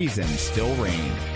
Season still reign.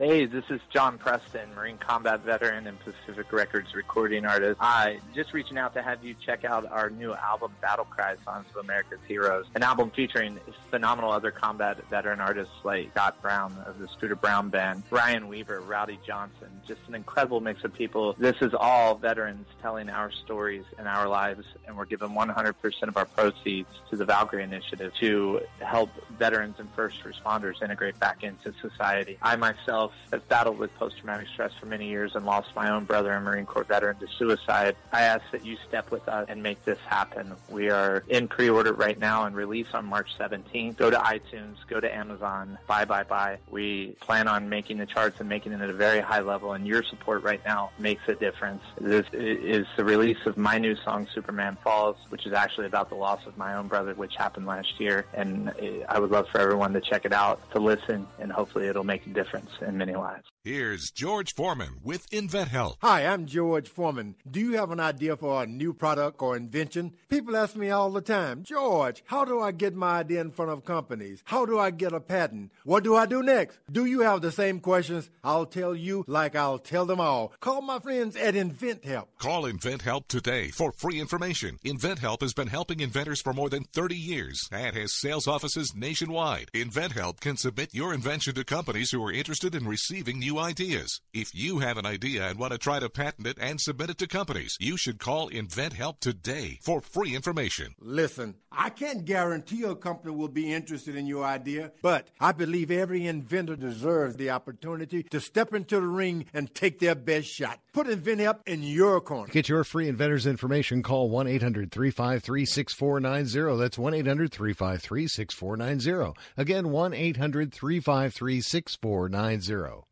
Hey, this is John Preston, Marine Combat veteran and Pacific Records recording artist. I just reaching out to have you check out our new album, Battle Cry Songs of America's Heroes, an album featuring phenomenal other combat veteran artists like Scott Brown of the Scooter Brown Band, Ryan Weaver, Rowdy Johnson, just an incredible mix of people. This is all veterans telling our stories and our lives, and we're giving 100% of our proceeds to the Valkyrie Initiative to help veterans and first responders integrate back into society. I myself have battled with post-traumatic stress for many years and lost my own brother, a Marine Corps veteran, to suicide. I ask that you step with us and make this happen. We are in pre-order right now and release on March 17th. Go to iTunes, go to Amazon, buy, buy, buy. We plan on making the charts and making it at a very high level, and your support right now makes a difference. This is the release of my new song, Superman Falls, which is actually about the loss of my own brother, which happened last year. And I would love for everyone to check it out, to listen, and hopefully it'll make a difference many lives. Here's George Foreman with InventHelp. Hi, I'm George Foreman. Do you have an idea for a new product or invention? People ask me all the time, George, how do I get my idea in front of companies? How do I get a patent? What do I do next? Do you have the same questions? I'll tell you like I'll tell them all. Call my friends at InventHelp. Call InventHelp today for free information. InventHelp has been helping inventors for more than 30 years and has sales offices nationwide. InventHelp can submit your invention to companies who are interested in receiving new ideas. If you have an idea and want to try to patent it and submit it to companies, you should call InventHelp today for free information. Listen, I can't guarantee a company will be interested in your idea, but I believe every inventor deserves the opportunity to step into the ring and take their best shot. Put InventHelp in your corner. Get your free inventor's information. Call 1 800 353 6490. That's 1 800 353 6490. Again, 1 800 353 6490.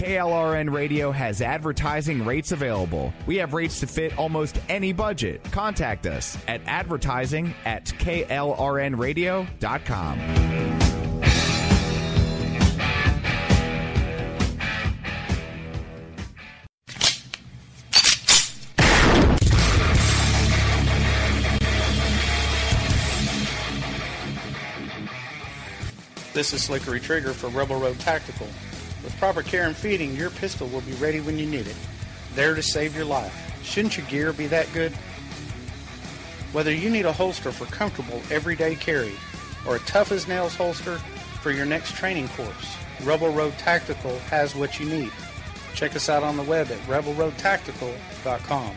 KLRN Radio has advertising rates available. We have rates to fit almost any budget. Contact us at advertising at klrnradio.com. This is Slickery Trigger for Rebel Road Tactical. With proper care and feeding, your pistol will be ready when you need it, there to save your life. Shouldn't your gear be that good? Whether you need a holster for comfortable everyday carry or a tough as nails holster for your next training course, Rebel Road Tactical has what you need. Check us out on the web at rebelroadtactical.com.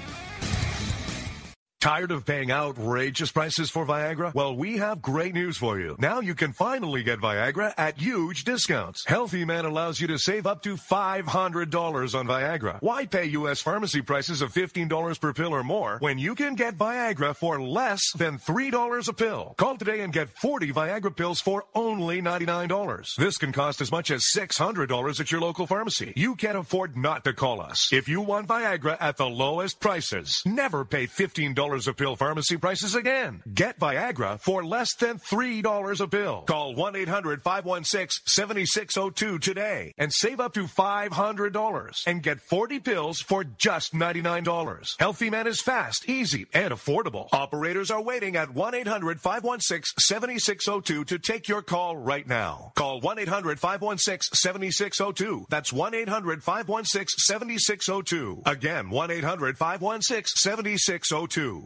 Tired of paying outrageous prices for Viagra? Well, we have great news for you. Now you can finally get Viagra at huge discounts. Healthy Man allows you to save up to $500 on Viagra. Why pay U.S. pharmacy prices of $15 per pill or more when you can get Viagra for less than $3 a pill? Call today and get 40 Viagra pills for only $99. This can cost as much as $600 at your local pharmacy. You can't afford not to call us. If you want Viagra at the lowest prices, never pay $15 a pill pharmacy prices again. Get Viagra for less than $3 a pill. Call 1-800-516-7602 today and save up to $500 and get 40 pills for just $99. Healthy Man is fast, easy, and affordable. Operators are waiting at 1-800-516-7602 to take your call right now. Call 1-800-516-7602. That's 1-800-516-7602. Again, 1-800-516-7602.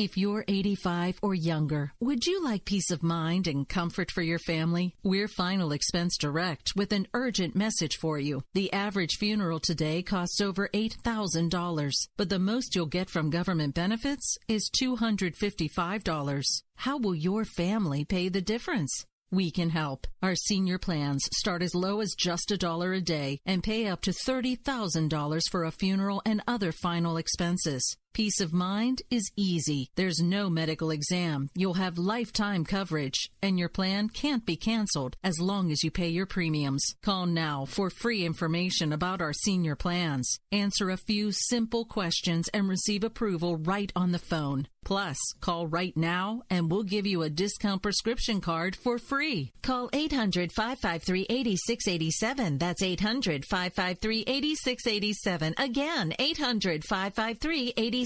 If you're 85 or younger, would you like peace of mind and comfort for your family? We're Final Expense Direct with an urgent message for you. The average funeral today costs over $8,000, but the most you'll get from government benefits is $255. How will your family pay the difference? We can help. Our senior plans start as low as just a dollar a day and pay up to $30,000 for a funeral and other final expenses. Peace of mind is easy. There's no medical exam. You'll have lifetime coverage, and your plan can't be canceled as long as you pay your premiums. Call now for free information about our senior plans. Answer a few simple questions and receive approval right on the phone. Plus, call right now and we'll give you a discount prescription card for free. Call 800 553 8687. That's 800 553 8687. Again, 800 553 8687.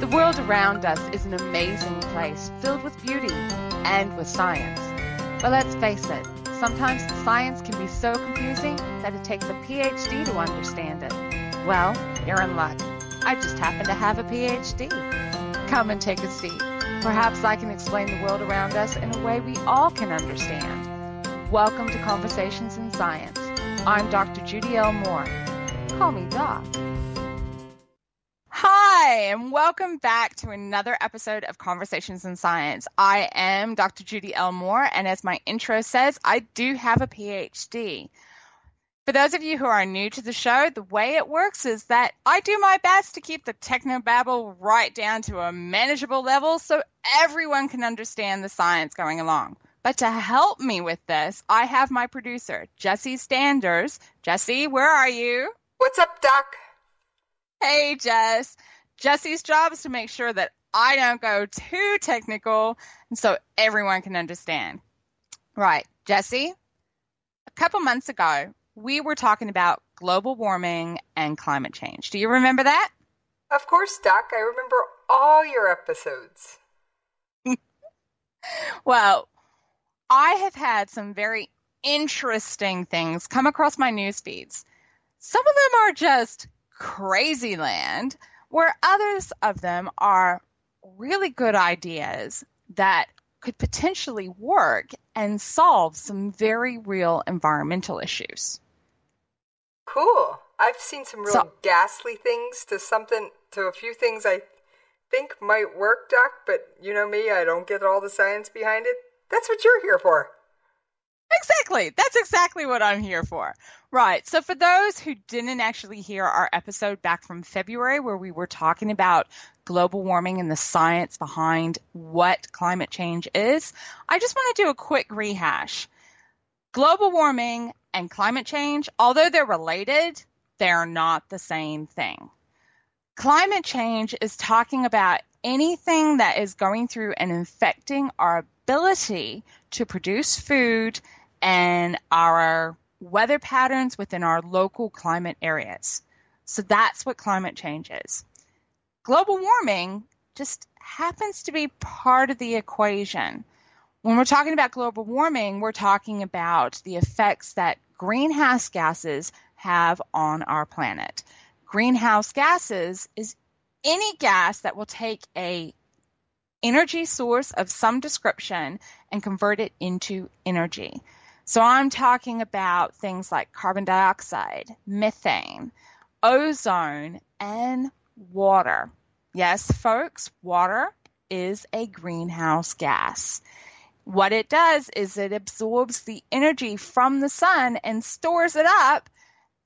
The world around us is an amazing place filled with beauty and with science. But let's face it, sometimes the science can be so confusing that it takes a PhD to understand it. Well, you're in luck. I just happen to have a PhD. Come and take a seat. Perhaps I can explain the world around us in a way we all can understand. Welcome to Conversations in Science. I'm Dr. Judy L. Moore. Call me Doc. Hi, and welcome back to another episode of Conversations in Science. I am Dr. Judy L. Moore, and as my intro says, I do have a PhD. For those of you who are new to the show, the way it works is that I do my best to keep the technobabble right down to a manageable level so everyone can understand the science going along. But to help me with this, I have my producer, Jesse Standers. Jesse, where are you? What's up, Doc? Hey, Jess. Jesse's job is to make sure that I don't go too technical and so everyone can understand. Right, Jesse, a couple months ago, we were talking about global warming and climate change. Do you remember that? Of course, Doc. I remember all your episodes. well, I have had some very interesting things come across my news feeds. Some of them are just crazy land, where others of them are really good ideas that could potentially work and solve some very real environmental issues. Cool. I've seen some real so, ghastly things to something to a few things I think might work, Doc, but you know me, I don't get all the science behind it. That's what you're here for. Exactly. That's exactly what I'm here for. Right. So, for those who didn't actually hear our episode back from February, where we were talking about global warming and the science behind what climate change is, I just want to do a quick rehash. Global warming and climate change, although they're related, they're not the same thing. Climate change is talking about anything that is going through and infecting our ability to produce food and our weather patterns within our local climate areas. So that's what climate change is. Global warming just happens to be part of the equation. When we're talking about global warming, we're talking about the effects that greenhouse gases have on our planet. Greenhouse gases is any gas that will take a energy source of some description and convert it into energy. So I'm talking about things like carbon dioxide, methane, ozone, and water. Yes, folks, water is a greenhouse gas. What it does is it absorbs the energy from the sun and stores it up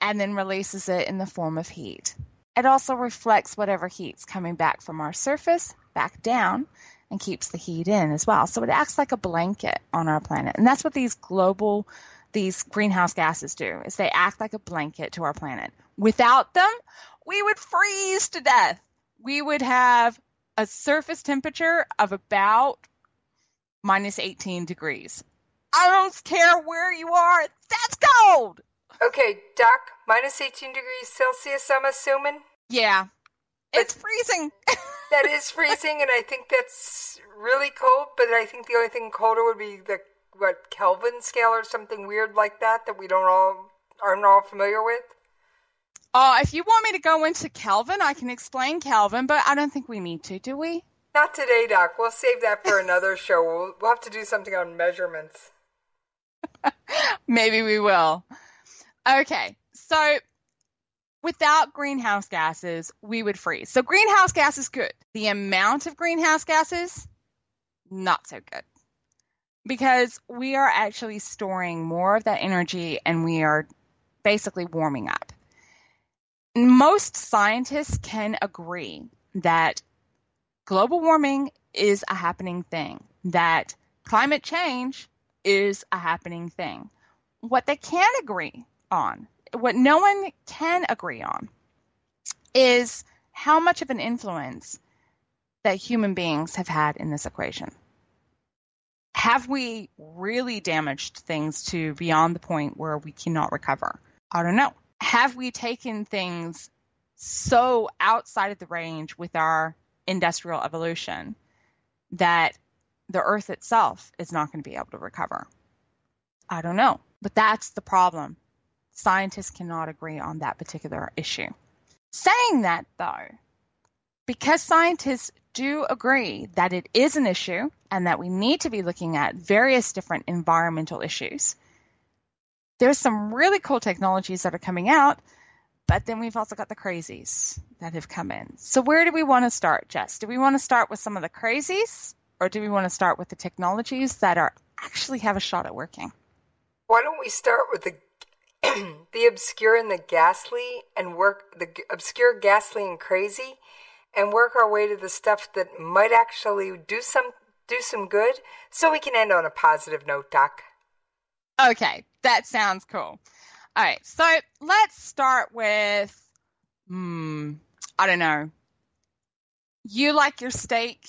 and then releases it in the form of heat. It also reflects whatever heat's coming back from our surface back down and keeps the heat in as well. So it acts like a blanket on our planet. And that's what these global these greenhouse gases do is they act like a blanket to our planet. Without them, we would freeze to death. We would have a surface temperature of about minus 18 degrees. I don't care where you are, that's cold. Okay, Doc, minus 18 degrees Celsius, I'm assuming? Yeah. It's freezing. that is freezing, and I think that's really cold. But I think the only thing colder would be the what Kelvin scale or something weird like that that we don't all aren't all familiar with. Uh, if you want me to go into Kelvin, I can explain Kelvin, but I don't think we need to, do we? Not today, Doc. We'll save that for another show. We'll, we'll have to do something on measurements. Maybe we will. Okay, so without greenhouse gases, we would freeze. So greenhouse gas is good. The amount of greenhouse gases, not so good. Because we are actually storing more of that energy and we are basically warming up. Most scientists can agree that global warming is a happening thing, that climate change is a happening thing. What they can agree on what no one can agree on is how much of an influence that human beings have had in this equation. Have we really damaged things to beyond the point where we cannot recover? I don't know. Have we taken things so outside of the range with our industrial evolution that the earth itself is not going to be able to recover. I don't know. But that's the problem. Scientists cannot agree on that particular issue. Saying that, though, because scientists do agree that it is an issue and that we need to be looking at various different environmental issues, there's some really cool technologies that are coming out, but then we've also got the crazies that have come in. So, where do we want to start, Jess? Do we want to start with some of the crazies, or do we want to start with the technologies that are actually have a shot at working? Why don't we start with the the obscure and the ghastly and work the obscure, ghastly, and crazy, and work our way to the stuff that might actually do some do some good, so we can end on a positive note, Doc. Okay, that sounds cool. All right, so let's start with, hmm, I don't know. You like your steak.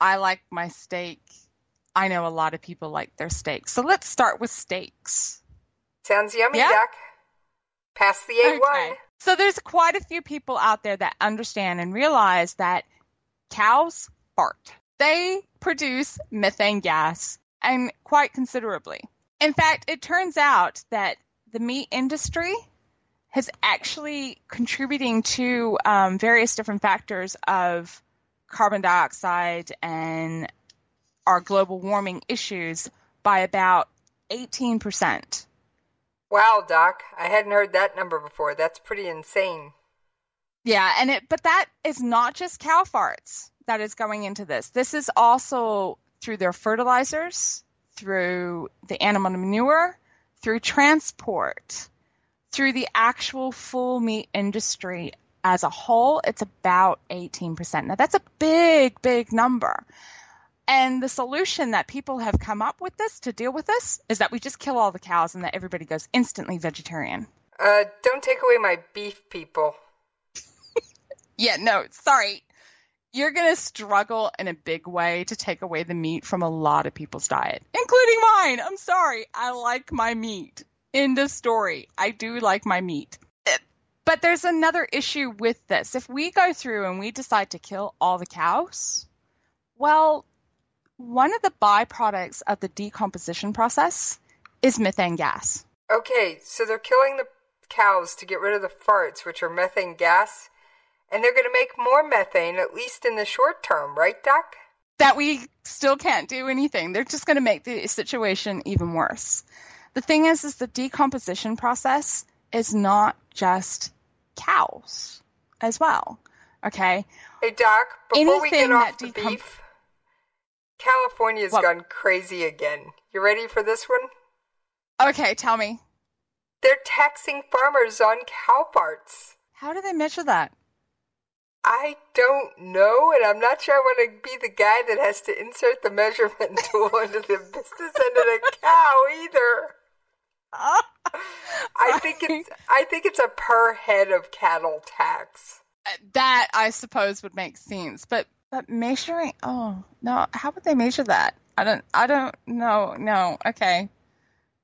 I like my steak. I know a lot of people like their steak. So let's start with steaks. Sounds yummy, yeah? Doc. Pass the A1. Okay. So there's quite a few people out there that understand and realize that cows fart. They produce methane gas and quite considerably. In fact, it turns out that the meat industry has actually contributing to um, various different factors of carbon dioxide and our global warming issues by about 18%. Wow, Doc, I hadn't heard that number before. That's pretty insane. Yeah, and it but that is not just cow farts that is going into this. This is also through their fertilizers, through the animal manure, through transport, through the actual full meat industry as a whole, it's about 18%. Now that's a big, big number. And the solution that people have come up with this to deal with this is that we just kill all the cows and that everybody goes instantly vegetarian. Uh, don't take away my beef, people. yeah, no, sorry. You're going to struggle in a big way to take away the meat from a lot of people's diet, including mine. I'm sorry. I like my meat. End of story. I do like my meat. But there's another issue with this. If we go through and we decide to kill all the cows, well, one of the byproducts of the decomposition process is methane gas. Okay, so they're killing the cows to get rid of the farts, which are methane gas, and they're going to make more methane, at least in the short term, right, Doc? That we still can't do anything. They're just going to make the situation even worse. The thing is, is the decomposition process is not just cows as well. Okay. Hey, Doc, before Anything we get off the decom- beef, California's what? gone crazy again. You ready for this one? Okay, tell me. They're taxing farmers on cow parts. How do they measure that? I don't know, and I'm not sure I want to be the guy that has to insert the measurement tool into the business end of the cow either. I think it's I think it's a per head of cattle tax. Uh, that I suppose would make sense, but but measuring, oh no, how would they measure that? I don't, I don't know. No, okay.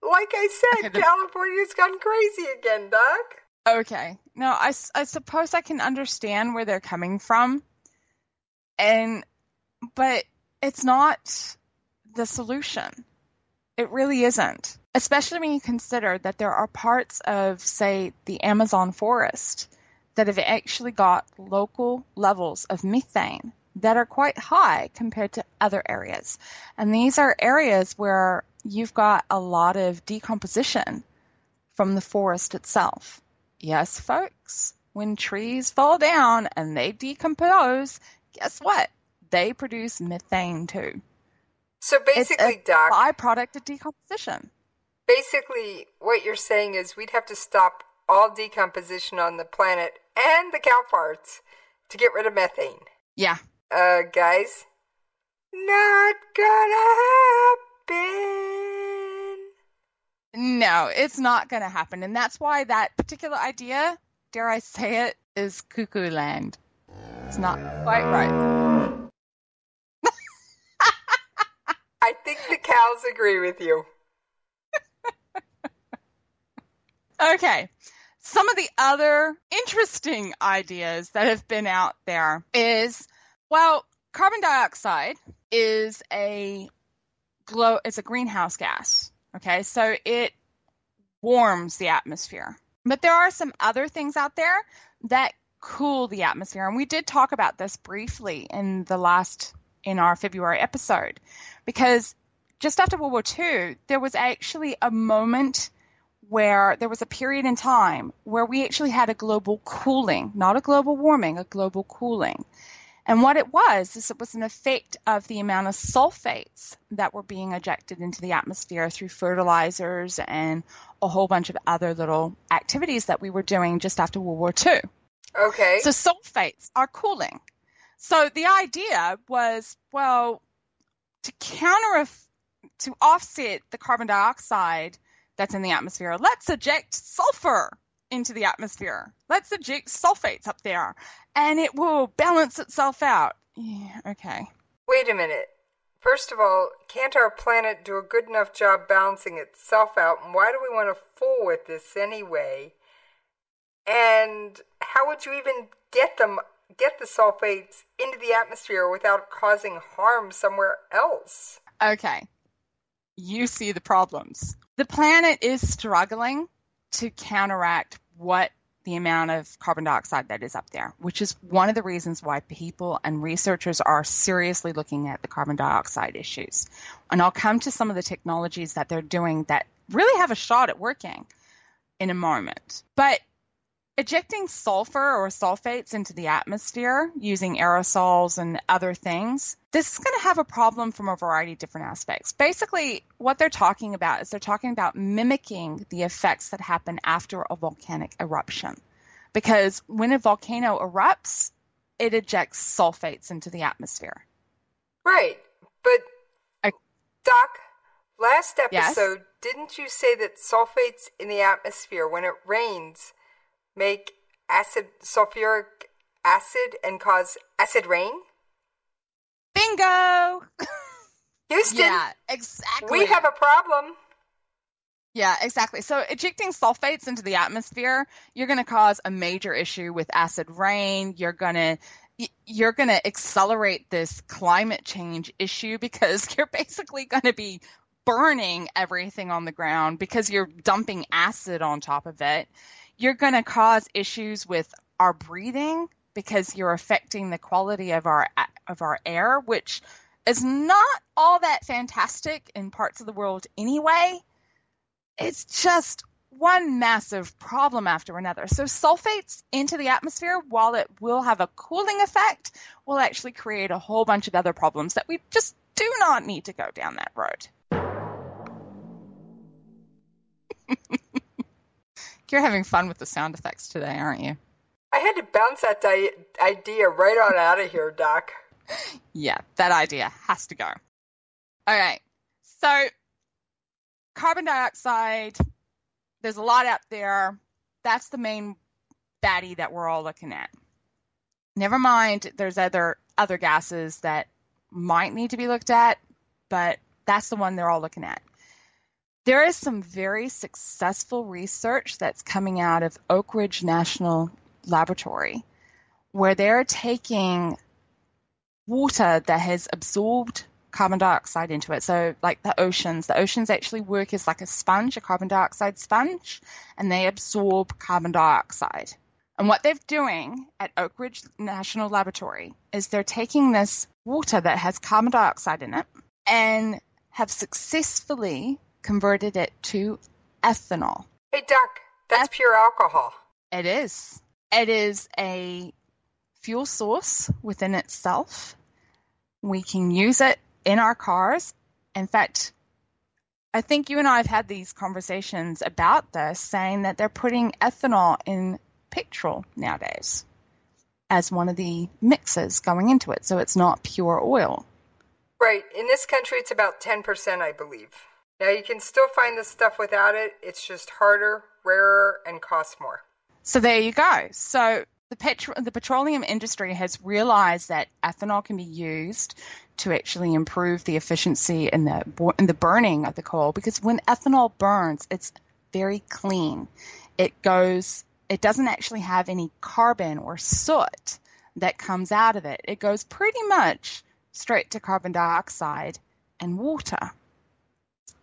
Like I said, okay. California's gone crazy again, Doc. Okay, no, I, I suppose I can understand where they're coming from, and but it's not the solution. It really isn't, especially when you consider that there are parts of, say, the Amazon forest that have actually got local levels of methane that are quite high compared to other areas. And these are areas where you've got a lot of decomposition from the forest itself. Yes, folks, when trees fall down and they decompose, guess what? They produce methane too. So basically, it's a Doc, byproduct of decomposition. Basically, what you're saying is we'd have to stop all decomposition on the planet and the cow farts to get rid of methane. Yeah, uh, guys, not gonna happen. No, it's not gonna happen. And that's why that particular idea, dare I say it, is cuckoo land. It's not quite right. I think the cows agree with you. okay. Some of the other interesting ideas that have been out there is Well, carbon dioxide is a glow it's a greenhouse gas. Okay? So it warms the atmosphere. But there are some other things out there that cool the atmosphere. And we did talk about this briefly in the last in our February episode because just after World War II, there was actually a moment where there was a period in time where we actually had a global cooling, not a global warming, a global cooling. And what it was is it was an effect of the amount of sulfates that were being ejected into the atmosphere through fertilizers and a whole bunch of other little activities that we were doing just after World War II. Okay. So sulfates are cooling. So the idea was, well, to counter to offset the carbon dioxide that's in the atmosphere, let's eject sulfur into the atmosphere. Let's eject sulfates up there and it will balance itself out. Yeah, okay. Wait a minute. First of all, can't our planet do a good enough job balancing itself out? And why do we want to fool with this anyway? And how would you even get them get the sulfates into the atmosphere without causing harm somewhere else? Okay. You see the problems. The planet is struggling to counteract what the amount of carbon dioxide that is up there, which is one of the reasons why people and researchers are seriously looking at the carbon dioxide issues. And I'll come to some of the technologies that they're doing that really have a shot at working in a moment. But ejecting sulfur or sulfates into the atmosphere using aerosols and other things, this is going to have a problem from a variety of different aspects. Basically, what they're talking about is they're talking about mimicking the effects that happen after a volcanic eruption. Because when a volcano erupts, it ejects sulfates into the atmosphere. Right. But, I, Doc, last episode, yes? didn't you say that sulfates in the atmosphere, when it rains, make acid sulfuric acid and cause acid rain? Bingo! Houston. Yeah, exactly. We have a problem. Yeah, exactly. So ejecting sulfates into the atmosphere, you're going to cause a major issue with acid rain. You're going to you're going to accelerate this climate change issue because you're basically going to be burning everything on the ground because you're dumping acid on top of it you're going to cause issues with our breathing because you're affecting the quality of our of our air, which is not all that fantastic in parts of the world anyway. It's just one massive problem after another. So sulfates into the atmosphere, while it will have a cooling effect, will actually create a whole bunch of other problems that we just do not need to go down that road. You're having fun with the sound effects today, aren't you? I had to bounce that di- idea right on out of here, Doc. yeah, that idea has to go. All right. So, carbon dioxide, there's a lot out there. That's the main baddie that we're all looking at. Never mind, there's other other gases that might need to be looked at, but that's the one they're all looking at. There is some very successful research that's coming out of Oak Ridge National Laboratory where they're taking water that has absorbed carbon dioxide into it. So, like the oceans, the oceans actually work as like a sponge, a carbon dioxide sponge, and they absorb carbon dioxide. And what they're doing at Oak Ridge National Laboratory is they're taking this water that has carbon dioxide in it and have successfully converted it to ethanol. Hey, Doc, that's Eth- pure alcohol. It is. It is a fuel source within itself. We can use it in our cars. In fact, I think you and I have had these conversations about this, saying that they're putting ethanol in petrol nowadays as one of the mixes going into it, so it's not pure oil. Right. In this country, it's about 10%, I believe. Now you can still find this stuff without it. It's just harder, rarer, and costs more. So there you go. So the petro- the petroleum industry has realized that ethanol can be used to actually improve the efficiency in the in the burning of the coal because when ethanol burns, it's very clean. It goes it doesn't actually have any carbon or soot that comes out of it. It goes pretty much straight to carbon dioxide and water.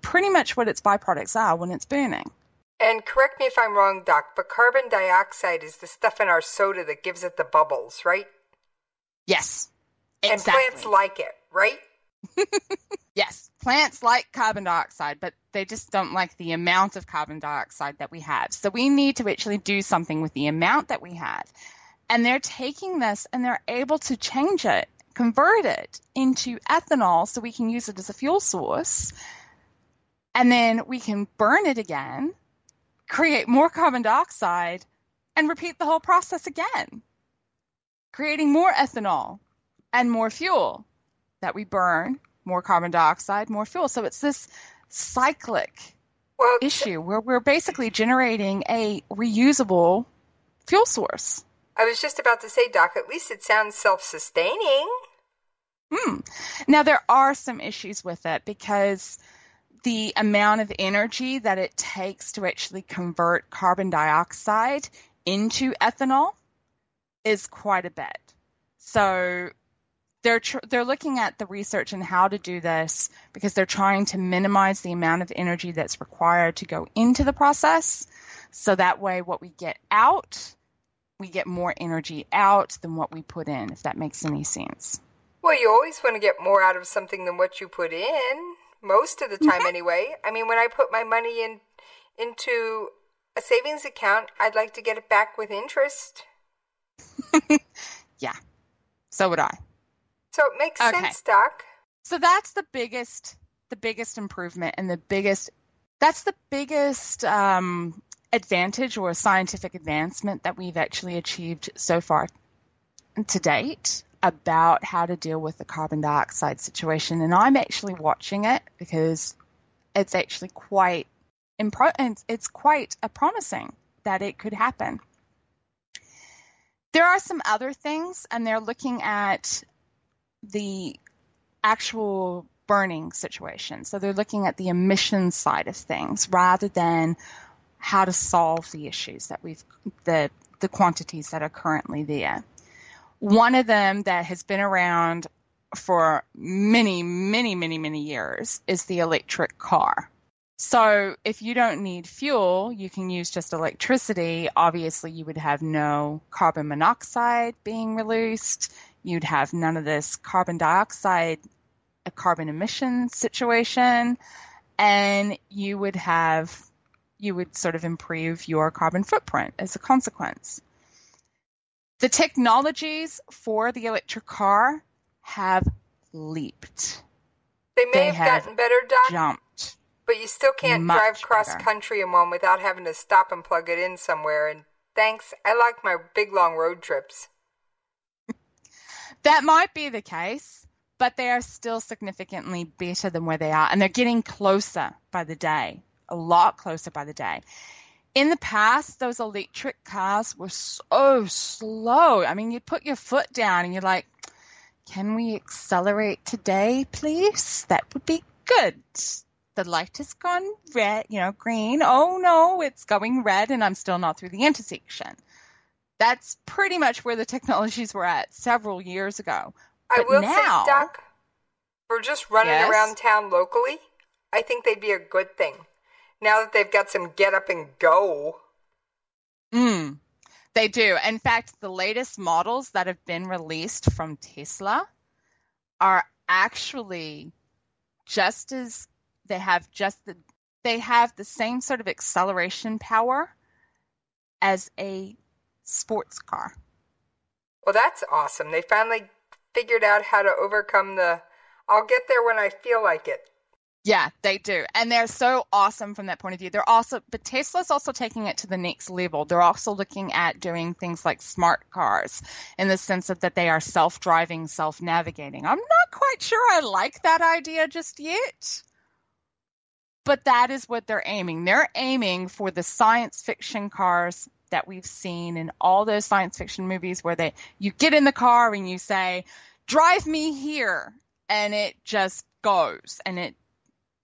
Pretty much what its byproducts are when it's burning. And correct me if I'm wrong, Doc, but carbon dioxide is the stuff in our soda that gives it the bubbles, right? Yes. Exactly. And plants like it, right? yes, plants like carbon dioxide, but they just don't like the amount of carbon dioxide that we have. So we need to actually do something with the amount that we have. And they're taking this and they're able to change it, convert it into ethanol so we can use it as a fuel source. And then we can burn it again, create more carbon dioxide, and repeat the whole process again, creating more ethanol and more fuel that we burn, more carbon dioxide, more fuel. So it's this cyclic well, issue where we're basically generating a reusable fuel source. I was just about to say, Doc, at least it sounds self sustaining. Hmm. Now, there are some issues with it because the amount of energy that it takes to actually convert carbon dioxide into ethanol is quite a bit. So they're tr- they're looking at the research and how to do this because they're trying to minimize the amount of energy that's required to go into the process. So that way what we get out we get more energy out than what we put in if that makes any sense. Well you always want to get more out of something than what you put in most of the time anyway. I mean when i put my money in into a savings account i'd like to get it back with interest. Yeah. So would i. So it makes okay. sense, Doc. So that's the biggest, the biggest improvement and the biggest, that's the biggest um, advantage or scientific advancement that we've actually achieved so far to date about how to deal with the carbon dioxide situation. And I'm actually watching it because it's actually quite impro- it's quite a promising that it could happen. There are some other things, and they're looking at the actual burning situation. So they're looking at the emission side of things rather than how to solve the issues that we've the the quantities that are currently there. One of them that has been around for many, many, many, many years is the electric car. So if you don't need fuel, you can use just electricity. Obviously, you would have no carbon monoxide being released you'd have none of this carbon dioxide, a carbon emission situation, and you would have, you would sort of improve your carbon footprint as a consequence. The technologies for the electric car have leaped. They may they have, have gotten better, Doc. Jumped. But you still can't drive cross better. country in one without having to stop and plug it in somewhere. And thanks, I like my big long road trips. That might be the case, but they are still significantly better than where they are. And they're getting closer by the day, a lot closer by the day. In the past, those electric cars were so slow. I mean, you put your foot down and you're like, can we accelerate today, please? That would be good. The light has gone red, you know, green. Oh no, it's going red and I'm still not through the intersection. That's pretty much where the technologies were at several years ago. But I will now, say, Doc, for just running yes? around town locally, I think they'd be a good thing. Now that they've got some get up and go. Mm, they do. In fact, the latest models that have been released from Tesla are actually just as they have just the they have the same sort of acceleration power as a sports car. Well, that's awesome. They finally figured out how to overcome the I'll get there when I feel like it. Yeah, they do. And they're so awesome from that point of view. They're also, but Tesla's also taking it to the next level. They're also looking at doing things like smart cars in the sense of that they are self driving, self navigating. I'm not quite sure I like that idea just yet. But that is what they're aiming. They're aiming for the science fiction cars that we've seen in all those science fiction movies where they you get in the car and you say, "Drive me here," and it just goes and it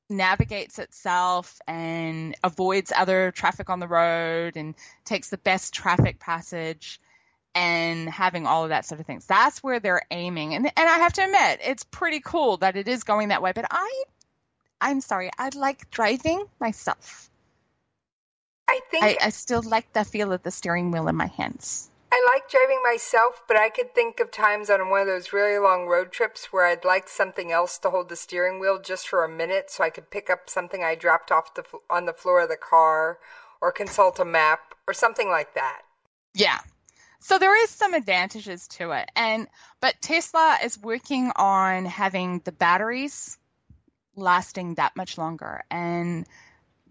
navigates itself and avoids other traffic on the road and takes the best traffic passage and having all of that sort of things. That's where they're aiming. And and I have to admit, it's pretty cool that it is going that way, but I I'm sorry, I like driving myself. I think I, I still like the feel of the steering wheel in my hands. I like driving myself, but I could think of times on one of those really long road trips where I'd like something else to hold the steering wheel just for a minute so I could pick up something I dropped off the, on the floor of the car or consult a map or something like that. Yeah. So there is some advantages to it. And but Tesla is working on having the batteries lasting that much longer and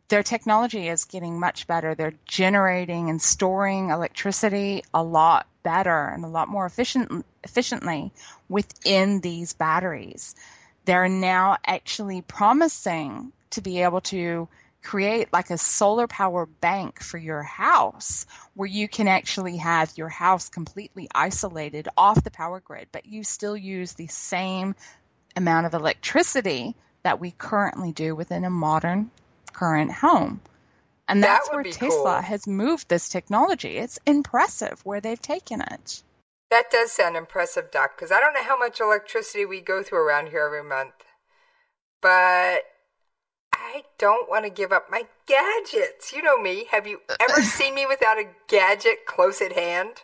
their technology is getting much better. They're generating and storing electricity a lot better and a lot more efficient, efficiently within these batteries. They're now actually promising to be able to create like a solar power bank for your house where you can actually have your house completely isolated off the power grid, but you still use the same amount of electricity that we currently do within a modern current home. And that's that where Tesla cool. has moved this technology. It's impressive where they've taken it. That does sound impressive, Doc, because I don't know how much electricity we go through around here every month. But I don't want to give up my gadgets. You know me. Have you ever seen me without a gadget close at hand?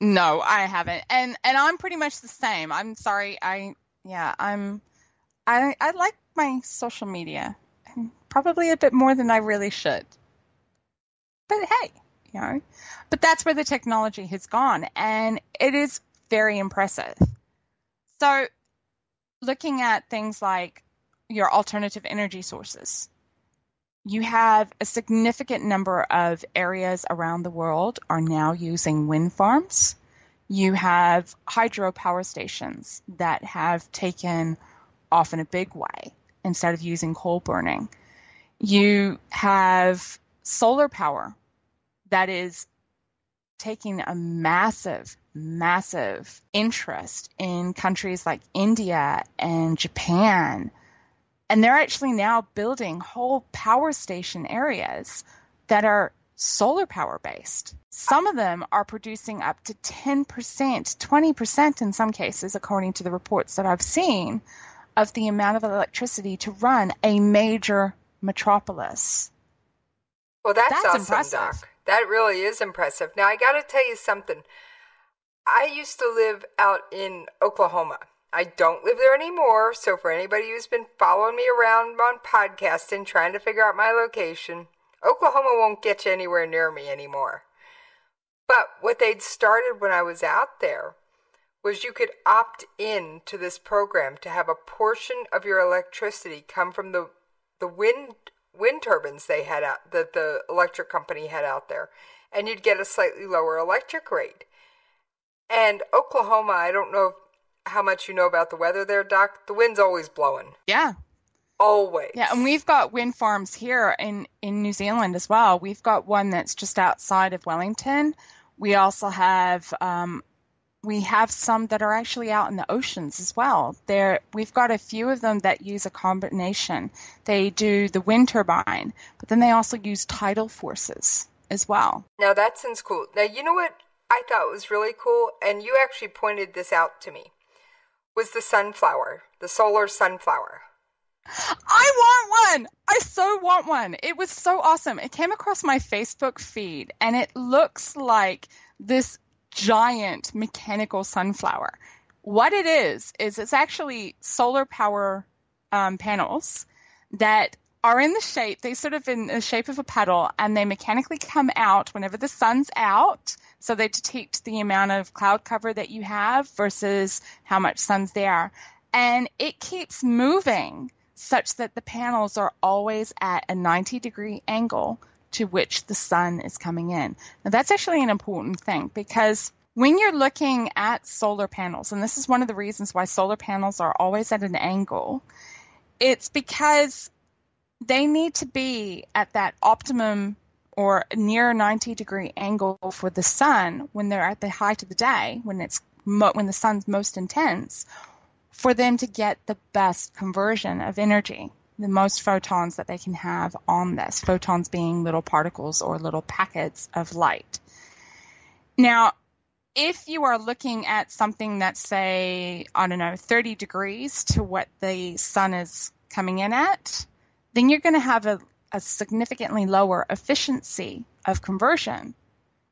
No, I haven't. And and I'm pretty much the same. I'm sorry. I yeah, I'm I I like my social media probably a bit more than I really should. But hey, you know, but that's where the technology has gone, and it is very impressive. So, looking at things like your alternative energy sources, you have a significant number of areas around the world are now using wind farms. You have hydropower stations that have taken off in a big way instead of using coal burning. You have solar power that is taking a massive, massive interest in countries like India and Japan. And they're actually now building whole power station areas that are solar power based. Some of them are producing up to 10%, 20% in some cases, according to the reports that I've seen, of the amount of electricity to run a major metropolis. Well, that's, that's awesome, impressive. Doc. That really is impressive. Now, I got to tell you something. I used to live out in Oklahoma. I don't live there anymore, so for anybody who's been following me around on podcasting trying to figure out my location, Oklahoma won't get you anywhere near me anymore. But what they'd started when I was out there was you could opt in to this program to have a portion of your electricity come from the the wind wind turbines they had out that the electric company had out there, and you'd get a slightly lower electric rate. And Oklahoma, I don't know how much you know about the weather there, Doc. The wind's always blowing. Yeah. Always. Yeah, and we've got wind farms here in, in New Zealand as well. We've got one that's just outside of Wellington. We also have um, we have some that are actually out in the oceans as well. There, we've got a few of them that use a combination. They do the wind turbine, but then they also use tidal forces as well. Now that sounds cool. Now you know what I thought was really cool, and you actually pointed this out to me, was the sunflower, the solar sunflower. I want one. I so want one. It was so awesome. It came across my Facebook feed and it looks like this giant mechanical sunflower. What it is, is it's actually solar power um, panels that are in the shape, they sort of in the shape of a petal, and they mechanically come out whenever the sun's out. So they detect the amount of cloud cover that you have versus how much sun's there. And it keeps moving such that the panels are always at a 90 degree angle to which the sun is coming in. Now, that's actually an important thing because when you're looking at solar panels, and this is one of the reasons why solar panels are always at an angle, it's because they need to be at that optimum or near 90 degree angle for the sun when they're at the height of the day, when it's mo- when the sun's most intense, for them to get the best conversion of energy the most photons that they can have on this, photons being little particles or little packets of light. Now, if you are looking at something that's, say, I don't know, 30 degrees to what the sun is coming in at, then you're going to have a, a significantly lower efficiency of conversion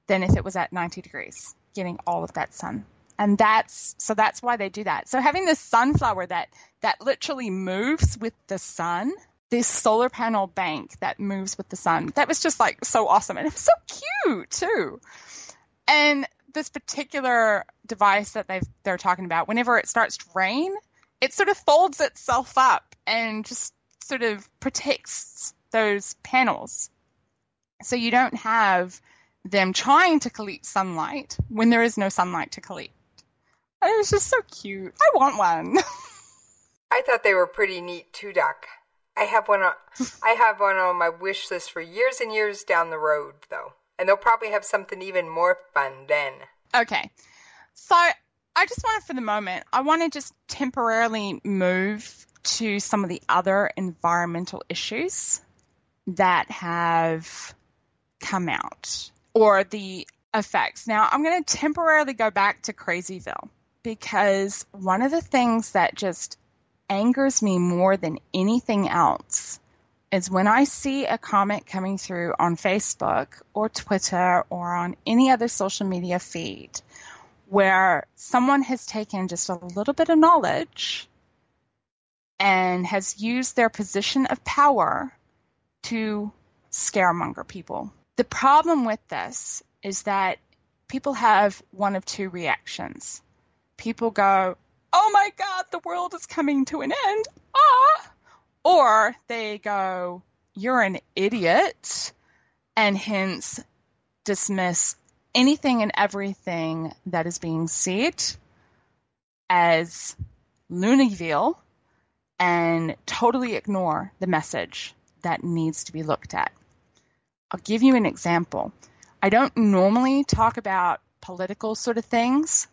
than if it was at 90 degrees, getting all of that sun. And that's so that's why they do that. So having this sunflower that that literally moves with the sun, this solar panel bank that moves with the sun, that was just like so awesome. And it was so cute too. And this particular device that they they're talking about, whenever it starts to rain, it sort of folds itself up and just sort of protects those panels. So you don't have them trying to collect sunlight when there is no sunlight to collect. And it was just so cute. I want one. I thought they were pretty neat too, Doc. I have one on, I have one on my wish list for years and years down the road, though. And they'll probably have something even more fun then. Okay. So I just want to, for the moment, I want to just temporarily move to some of the other environmental issues that have come out or the effects. Now, I'm going to temporarily go back to Crazyville because one of the things that just angers me more than anything else is when I see a comment coming through on Facebook or Twitter or on any other social media feed where someone has taken just a little bit of knowledge and has used their position of power to scaremonger people. The problem with this is that people have one of two reactions. People go, oh my God, the world is coming to an end. Ah! Or they go, you're an idiot, and hence dismiss anything and everything that is being said as Looneyville and totally ignore the message that needs to be looked at. I'll give you an example. I don't normally talk about political sort of things,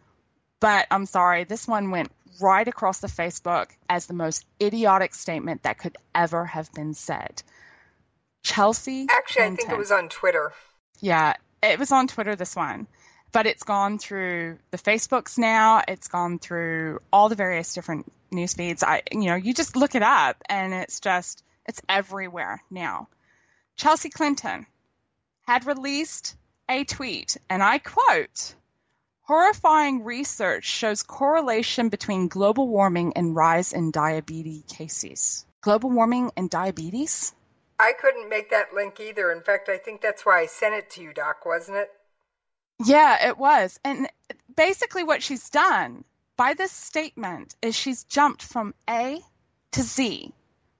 but I'm sorry, this one went right across the Facebook as the most idiotic statement that could ever have been said. Chelsea. Actually, Clinton, I think it was on Twitter. Yeah, it was on Twitter, this one. But it's gone through the Facebooks now. It's gone through all the various different news feeds. I, you know, you just look it up and it's just, it's everywhere now. Chelsea Clinton had released a tweet, and I quote, Horrifying research shows correlation between global warming and rise in diabetes cases. Global warming and diabetes? I couldn't make that link either. In fact, I think that's why I sent it to you, Doc, wasn't it? Yeah, it was. And basically, what she's done by this statement is she's jumped from A to Z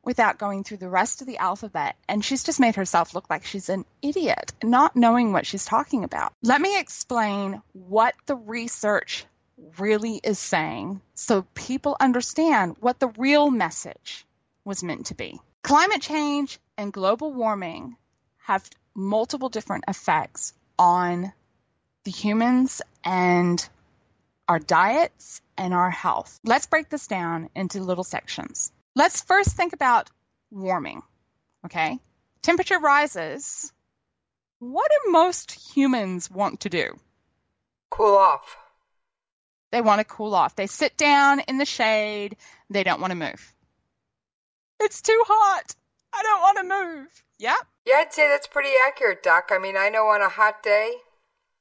without going through the rest of the alphabet. And she's just made herself look like she's an idiot, not knowing what she's talking about. Let me explain what the research really is saying so people understand what the real message was meant to be. Climate change and global warming have multiple different effects on the humans and our diets and our health. Let's break this down into little sections. Let's first think about warming. Okay? Temperature rises. What do most humans want to do? Cool off. They want to cool off. They sit down in the shade. They don't want to move. It's too hot. I don't want to move. Yep. Yeah, I'd say that's pretty accurate, Doc. I mean, I know on a hot day,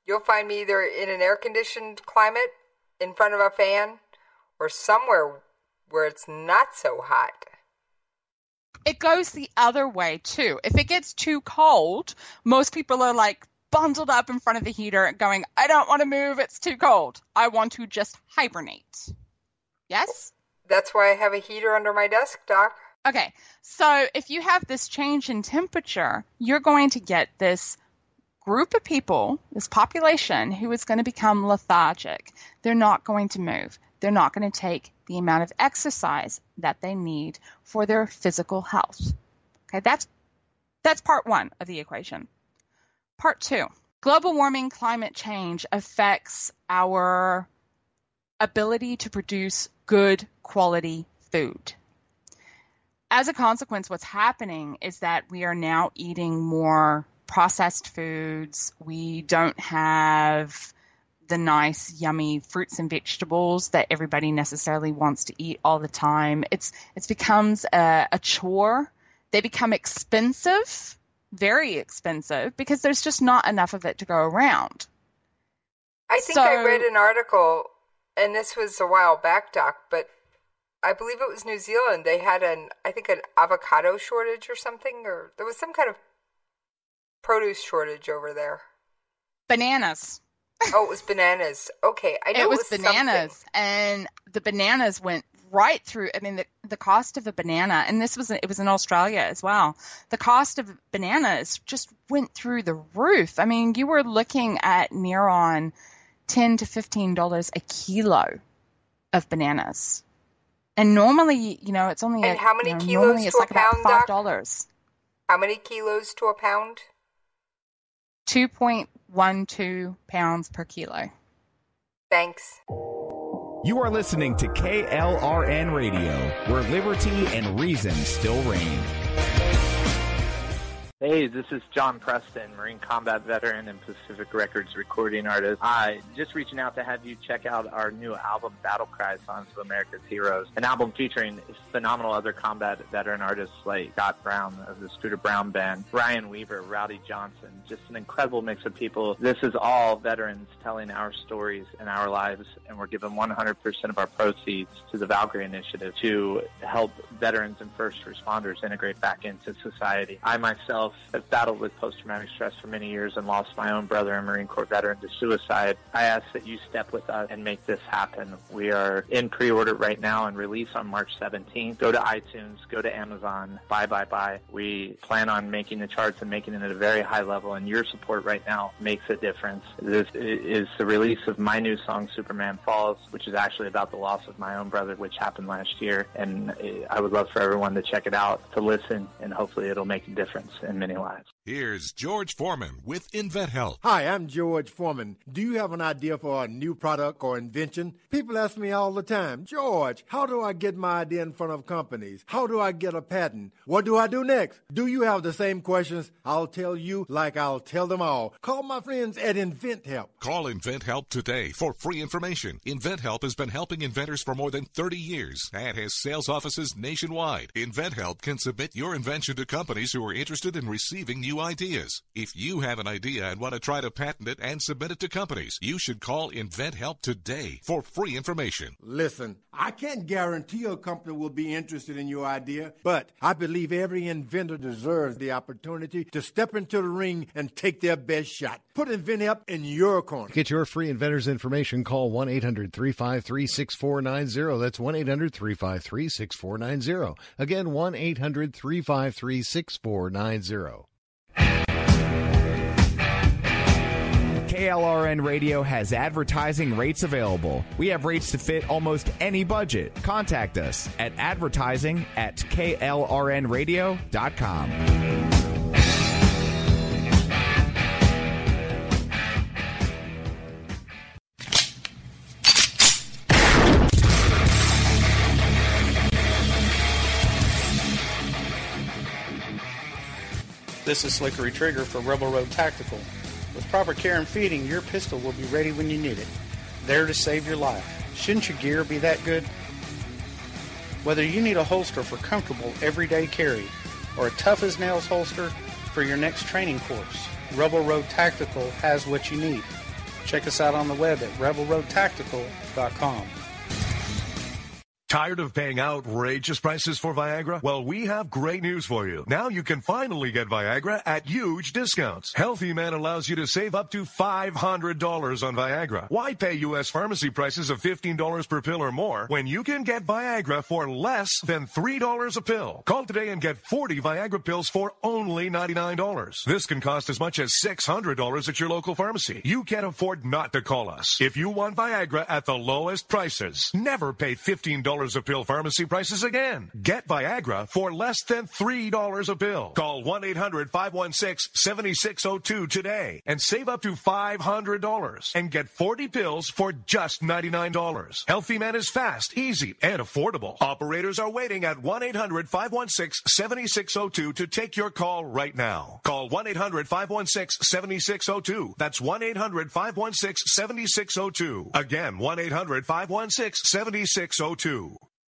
you'll find me either in an air conditioned climate, in front of a fan, or somewhere where it's not so hot. It goes the other way too. If it gets too cold, most people are like bundled up in front of the heater going, I don't want to move, it's too cold. I want to just hibernate. Yes? That's why I have a heater under my desk, Doc. Okay, so if you have this change in temperature, you're going to get this group of people, this population, who is going to become lethargic. They're not going to move. They're not going to take the amount of exercise that they need for their physical health. Okay, that's that's part 1 of the equation. Part 2. Global warming climate change affects our ability to produce good quality food. As a consequence, what's happening is that we are now eating more processed foods. We don't have the nice, yummy fruits and vegetables that everybody necessarily wants to eat all the time. It's it becomes a, a chore. They become expensive, very expensive, because there's just not enough of it to go around. I think So- I read an article, and this was a while back, Doc, but I believe it was New Zealand. They had an, I think, an avocado shortage or something, or there was some kind of produce shortage over there. Bananas. Oh, it was bananas. Okay, I know it was, something. bananas, and the bananas went right through. I mean, the the cost of a banana, and this was it was in Australia as well. The cost of bananas just went through the roof. I mean, you were looking at near on ten to fifteen dollars a kilo of bananas, and normally, you know, it's only And a- how many you know, kilos it's to a like about pound, five dollars. How many kilos to a pound? Two point one two pounds per kilo. Thanks. You are listening to KLRN Radio, where liberty and reason still reign. Hey, this is John Preston, Marine Combat Veteran and Pacific Records recording artist. I just reaching out to have you check out our new album, Battle Cry Songs of America's Heroes, an album featuring phenomenal other combat veteran artists like Scott Brown of the Scooter Brown Band, Brian Weaver, Rowdy Johnson, just an incredible mix of people. This is all veterans telling our stories and our lives, and we're giving 100% of our proceeds to the Valkyrie Initiative to help veterans and first responders integrate back into society. I myself have battled with post-traumatic stress for many years and lost my own brother, a Marine Corps veteran, to suicide. I ask that you step with us and make this happen. We are in pre-order right now and release on March 17th. Go to iTunes, go to Amazon, buy, buy, buy. We plan on making the charts and making it at a very high level, and your support right now makes a difference. This is the release of my new song, Superman Falls, which is actually about the loss of my own brother, which happened last year. And eh, I would love for everyone to check it out, to listen, and hopefully it'll make a difference many lives. Here's George Foreman with InventHelp. Hi, I'm George Foreman. Do you have an idea for a new product or invention? People ask me all the time, George, how do I get my idea in front of companies? How do I get a patent? What do I do next? Do you have the same questions? I'll tell you like I'll tell them all. Call my friends at InventHelp. Call InventHelp today for free information. InventHelp has been helping inventors for more than 30 years and has sales offices nationwide. InventHelp can submit your invention to companies who are interested in receiving new ideas. If you have an idea and want to try to patent it and submit it to companies, you should call InventHelp today for free information. Listen, I can't guarantee a company will be interested in your idea, but I believe every inventor deserves the opportunity to step into the ring and take their best shot. Put InventHelp in your corner. Get your free inventor's information, call 1 800 353 6490. That's 1 800 353 6490. Again, 1 800 353 6490. KLRN Radio has advertising rates available. We have rates to fit almost any budget. Contact us at advertising at klrnradio.com. This is Slickery Trigger for Rebel Road Tactical. With proper care and feeding, your pistol will be ready when you need it. There to save your life. Shouldn't your gear be that good? Whether you need a holster for comfortable everyday carry or a tough as nails holster for your next training course, Rebel Road Tactical has what you need. Check us out on the web at rebelroadtactical.com. Tired of paying outrageous prices for Viagra? Well, we have great news for you. Now you can finally get Viagra at huge discounts. Healthy Man allows you to save up to $500 on Viagra. Why pay U.S. pharmacy prices of $15 per pill or more when you can get Viagra for less than $3 a pill? Call today and get 40 Viagra pills for only $99. This can cost as much as $600 at your local pharmacy. You can't afford not to call us. If you want Viagra at the lowest prices, never pay $15 $3 a pill pharmacy prices again. Get Viagra for less than $3 a pill. Call 1-800-516-7602 today and save up to $500 and get 40 pills for just $99. Healthy Man is fast, easy, and affordable. Operators are waiting at 1-800-516-7602 to take your call right now. Call 1-800-516-7602. That's 1-800-516-7602. Again, 1-800-516-7602.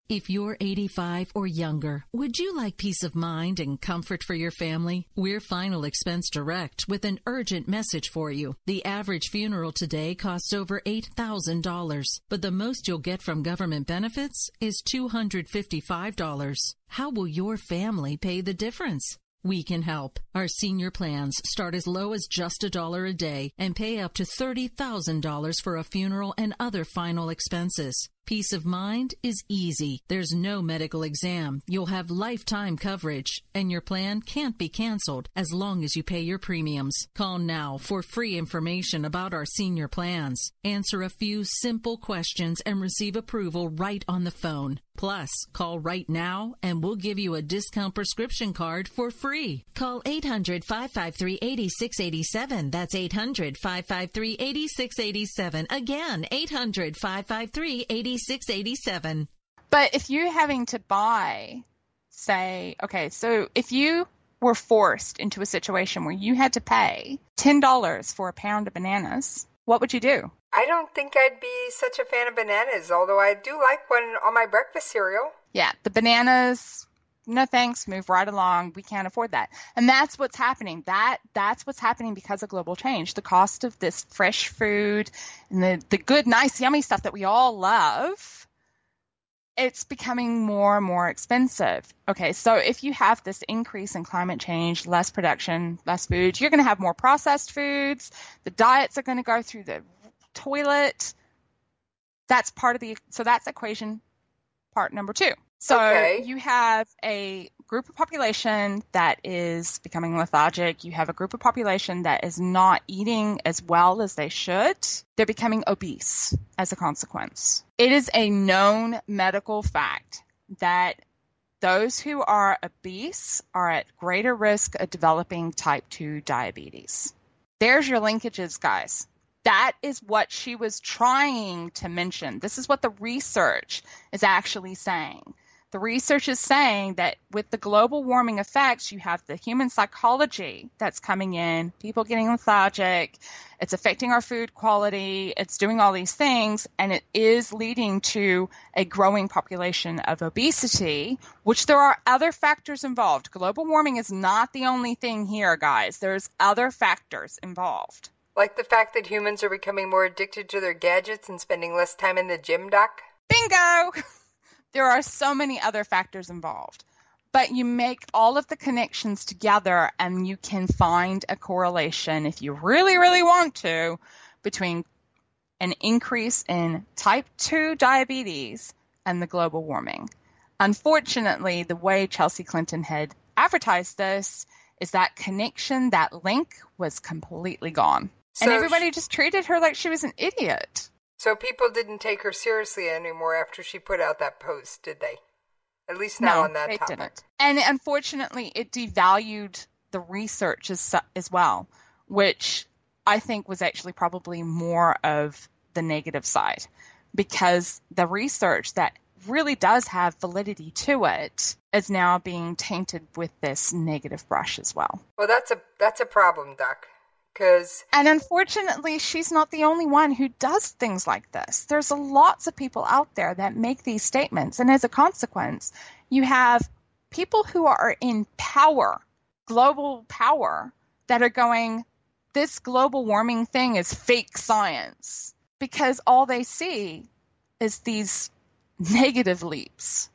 If you're 85 or younger, would you like peace of mind and comfort for your family? We're Final Expense Direct with an urgent message for you. The average funeral today costs over $8,000, but the most you'll get from government benefits is $255. How will your family pay the difference? We can help. Our senior plans start as low as just a dollar a day and pay up to $30,000 for a funeral and other final expenses. Peace of mind is easy. There's no medical exam. You'll have lifetime coverage, and your plan can't be canceled as long as you pay your premiums. Call now for free information about our senior plans. Answer a few simple questions and receive approval right on the phone. Plus, call right now and we'll give you a discount prescription card for free. Call 800 553 8687. That's 800 553 8687. Again, 800 553 8687. But if you're having to buy, say, okay, so if you were forced into a situation where you had to pay $10 for a pound of bananas, what would you do? I don't think I'd be such a fan of bananas, although I do like one on my breakfast cereal. Yeah, the bananas, no thanks, move right along. We can't afford that. And that's what's happening. That that's what's happening because of global change. The cost of this fresh food and the, the good, nice, yummy stuff that we all love, it's becoming more and more expensive. Okay, so if you have this increase in climate change, less production, less food, you're going to have more processed foods. The diets are going to go through the toilet. That's part of the so that's equation part number two. So Okay. you have a group of population that is becoming lethargic. You have a group of population that is not eating as well as they should. They're becoming obese as a consequence. It is a known medical fact that those who are obese are at greater risk of developing type 2 diabetes. There's your linkages, guys. That is what she was trying to mention. This is what the research is actually saying. The research is saying that with the global warming effects, you have the human psychology that's coming in, people getting lethargic, it's affecting our food quality, it's doing all these things, and it is leading to a growing population of obesity, which there are other factors involved. Global warming is not the only thing here, guys. There's other factors involved. Like the fact that humans are becoming more addicted to their gadgets and spending less time in the gym, Doc? Bingo! there are so many other factors involved. But you make all of the connections together and you can find a correlation, if you really, really want to, between an increase in type 2 diabetes and the global warming. Unfortunately, the way Chelsea Clinton had advertised this is that connection, that link was completely gone. and So everybody just treated her like she was an idiot. So people didn't take her seriously anymore after she put out that post, did they? At least not no, on that they topic. didn't. And unfortunately, it devalued the research as, as well, which I think was actually probably more of the negative side because the research that really does have validity to it is now being tainted with this negative brush as well. Well, that's a that's a problem, Doc. Because And unfortunately, she's not the only one who does things like this. There's lots of people out there that make these statements. And as a consequence, you have people who are in power, global power, that are going, this global warming thing is fake science. Because all they see is these negative leaps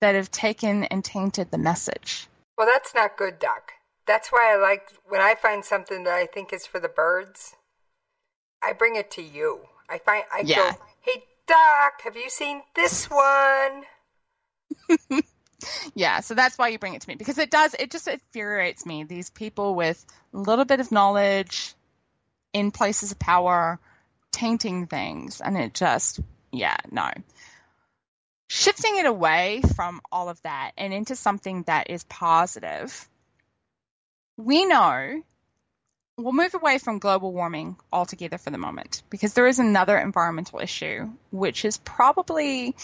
that have taken and tainted the message. well, that's not good, Doc. That's why I like when I find something that I think is for the birds. I bring it to you. I find I Yeah. go, "Hey, Doc, have you seen this one?" Yeah, so that's why you bring it to me because it does. It just infuriates me. These people with a little bit of knowledge in places of power tainting things, and it just, yeah, no. shifting it away from all of that and into something that is positive, we know we'll move away from global warming altogether for the moment because there is another environmental issue which is probably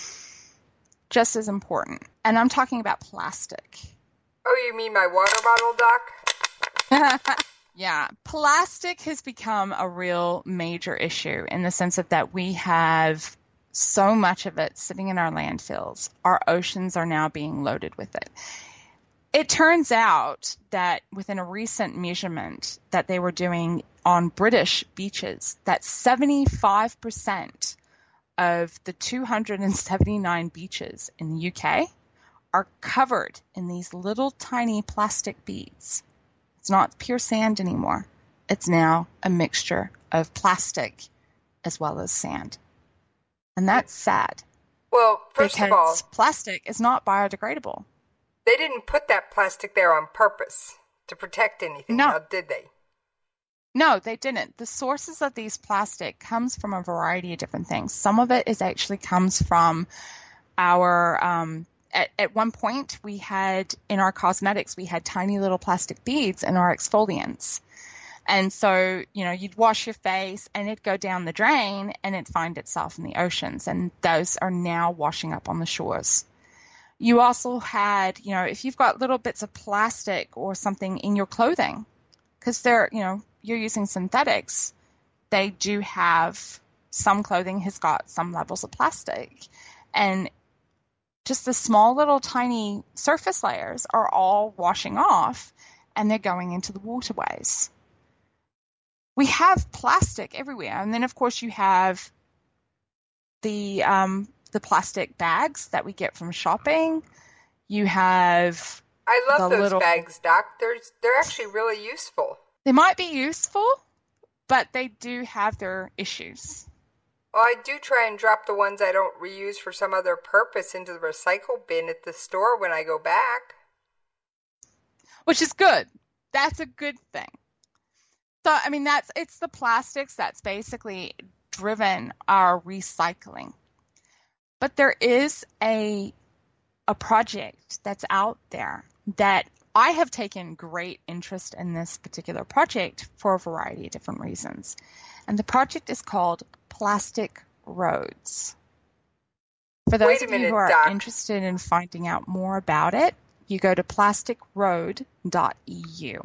just as important. And I'm talking about plastic. Oh, you mean my water bottle, Doc? yeah, plastic has become a real major issue in the sense of that we have so much of it sitting in our landfills. Our oceans are now being loaded with it. It turns out that within a recent measurement that they were doing on British beaches, that 75% of the 279 beaches in the UK are covered in these little tiny plastic beads. It's not pure sand anymore. It's now a mixture of plastic as well as sand. And that's sad. Well, first because of all, plastic is not biodegradable. They didn't put that plastic there on purpose to protect anything, no. now, did they? No, they didn't. The sources of these plastic comes from a variety of different things. Some of it is actually comes from our um, at, at one point we had in our cosmetics we had tiny little plastic beads in our exfoliants. And so, you know, you'd wash your face and it'd go down the drain and it'd find itself in the oceans. And those are now washing up on the shores. You also had, you know, if you've got little bits of plastic or something in your clothing, because they're, you know, you're using synthetics, they do have some clothing has got some levels of plastic. And just the small little tiny surface layers are all washing off and they're going into the waterways. We have plastic everywhere. And then, of course, you have the um, the plastic bags that we get from shopping. You have I love those little... bags, Doc. They're they're actually really useful. They might be useful, but they do have their issues. Well, I do try and drop the ones I don't reuse for some other purpose into the recycle bin at the store when I go back. Which is good. That's a good thing. So, I mean, that's it's the plastics that's basically driven our recycling. But there is a a project that's out there that I have taken great interest in this particular project for a variety of different reasons. And the project is called Plastic Roads. For those of you who are Doc. interested in finding out more about it, you go to plasticroad.eu.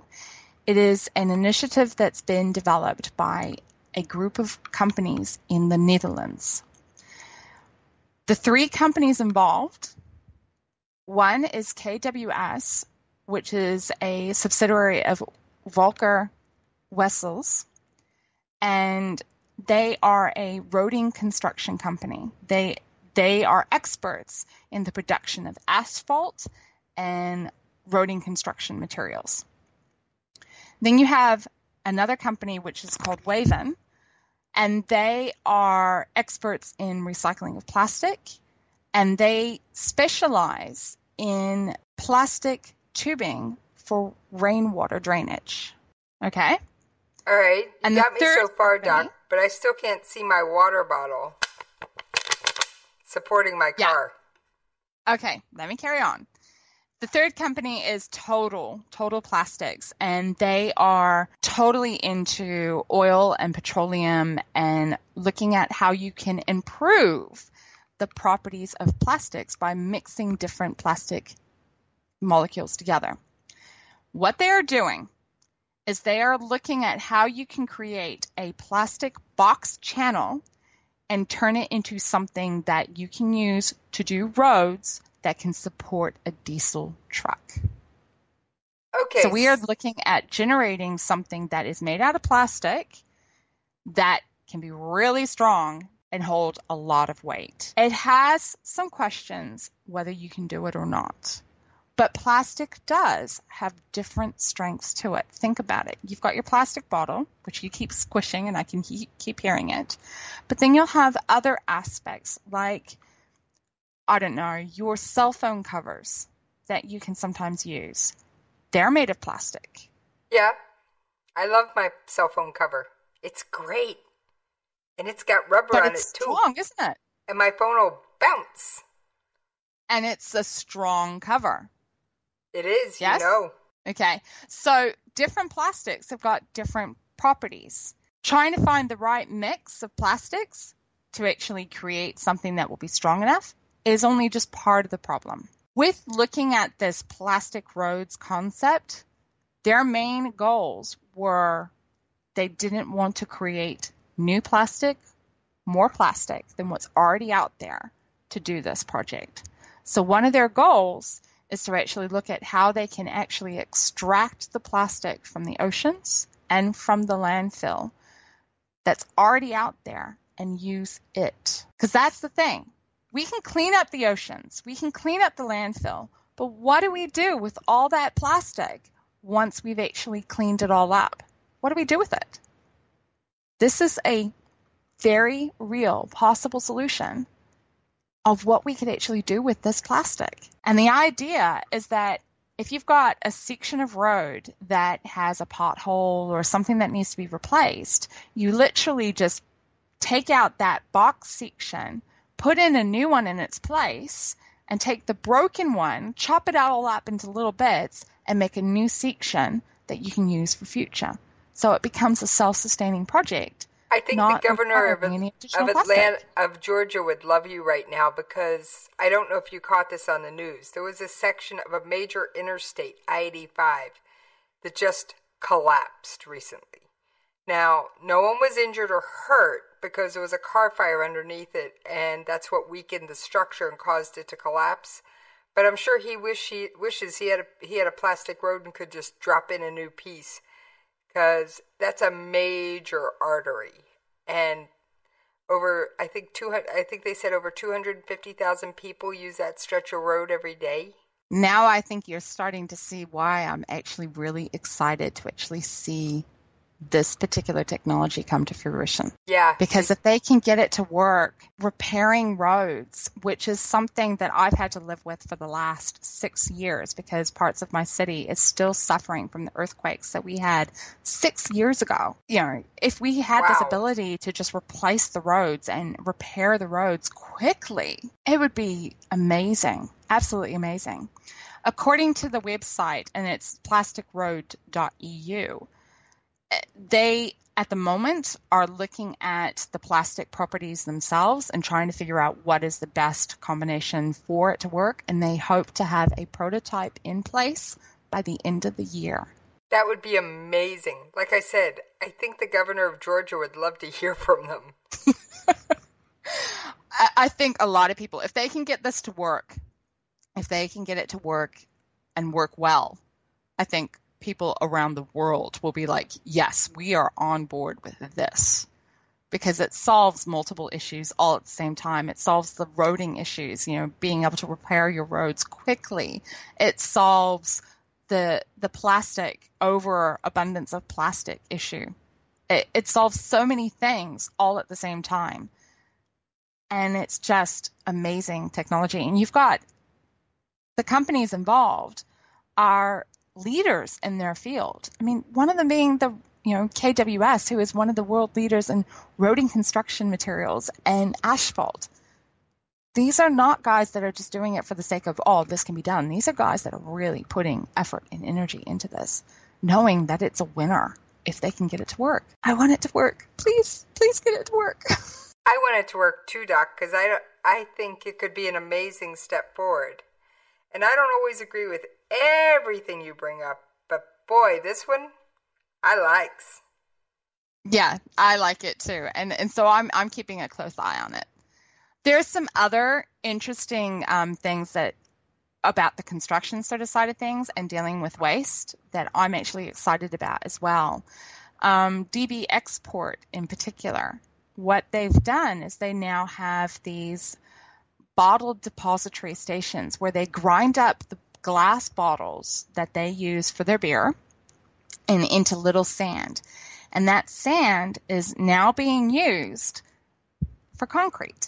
It is an initiative that's been developed by a group of companies in the Netherlands. The three companies involved one is KWS, which is a subsidiary of Volker Wessels, and they are a roading construction company. They they are experts in the production of asphalt and roading construction materials. Then you have another company which is called Wavin, and they are experts in recycling of plastic, and they specialize in plastic tubing for rainwater drainage. Okay? All right, you And got me so far, company- Doc, but I still can't see my water bottle supporting my car. Yeah. car. Okay, let me carry on. The third company is Total, Total Plastics, and they are totally into oil and petroleum and looking at how you can improve the properties of plastics by mixing different plastic molecules together. What they are doing is they are looking at how you can create a plastic box channel and turn it into something that you can use to do roads that can support a diesel truck. Okay. So we are looking at generating something that is made out of plastic that can be really strong and hold a lot of weight. It has some questions whether you can do it or not. But plastic does have different strengths to it. Think about it. You've got your plastic bottle, which you keep squishing, and I can he- keep hearing it. But then you'll have other aspects like, I don't know, your cell phone covers that you can sometimes use. They're made of plastic. Yeah, I love my cell phone cover. It's great, and it's got rubber But on it's it too. It's strong, isn't it? And my phone will bounce. and it's a strong cover. It is, yes? you know. Okay. So different plastics have got different properties. Trying to find the right mix of plastics to actually create something that will be strong enough is only just part of the problem. With looking at this plastic roads concept, their main goals were they didn't want to create new plastic, more plastic than what's already out there to do this project. So one of their goals is to actually look at how they can actually extract the plastic from the oceans and from the landfill that's already out there and use it. Because that's the thing. We can clean up the oceans, we can clean up the landfill, but what do we do with all that plastic once we've actually cleaned it all up? What do we do with it? This is a very real possible solution of what we could actually do with this plastic. And the idea is that if you've got a section of road that has a pothole or something that needs to be replaced, you literally just take out that box section, put in a new one in its place, and take the broken one, chop it all up into little bits, and make a new section that you can use for future. So it becomes a self-sustaining project. I think the governor of, of Atlanta, of Georgia would love you right now because I don't know if you caught this on the news. There was a section of a major interstate, I-85, that just collapsed recently. Now, no one was injured or hurt because there was a car fire underneath it, and that's what weakened the structure and caused it to collapse. But I'm sure he wish he wishes he had a, he had a plastic road and could just drop in a new piece because that's a major artery and over I think 200 I think they said over 250,000 people use that stretch of road every day. Now I think you're starting to see why I'm actually really excited to actually see this particular technology come to fruition. Yeah. Because if they can get it to work repairing roads, which is something that I've had to live with for the last six years because parts of my city is still suffering from the earthquakes that we had six years ago. You know, if we had wow. this ability to just replace the roads and repair the roads quickly, it would be amazing. Absolutely amazing. According to the website, and it's plasticroad.eu, they at the moment are looking at the plastic properties themselves and trying to figure out what is the best combination for it to work and they hope to have a prototype in place by the end of the year. That would be amazing. Like I said, I think the governor of Georgia would love to hear from them. I think a lot of people, if they can get this to work, if they can get it to work and work well, I think people around the world will be like, yes, we are on board with this because it solves multiple issues all at the same time. It solves the roading issues, you know, being able to repair your roads quickly. It solves the the plastic over abundance of plastic issue. It, it solves so many things all at the same time. And it's just amazing technology. And you've got the companies involved are leaders in their field. I mean, one of them being the you know KWS, who is one of the world leaders in roading construction materials and asphalt. These are not guys that are just doing it for the sake of oh this can be done. These are guys that are really putting effort and energy into this, knowing that it's a winner if they can get it to work. I want it to work. Please, please get it to work. I want it to work too, Doc, because I I think it could be an amazing step forward. And I don't always agree with everything you bring up, but boy, this one I likes. Yeah, I like it too. And and so I'm I'm keeping a close eye on it. There's some other interesting um, things that about the construction sort of side of things and dealing with waste that I'm actually excited about as well. Um, DB Export in particular, what they've done is they now have these bottled depository stations where they grind up the glass bottles that they use for their beer and into little sand. And that sand is now being used for concrete